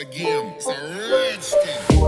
It's not a game, it's a thing.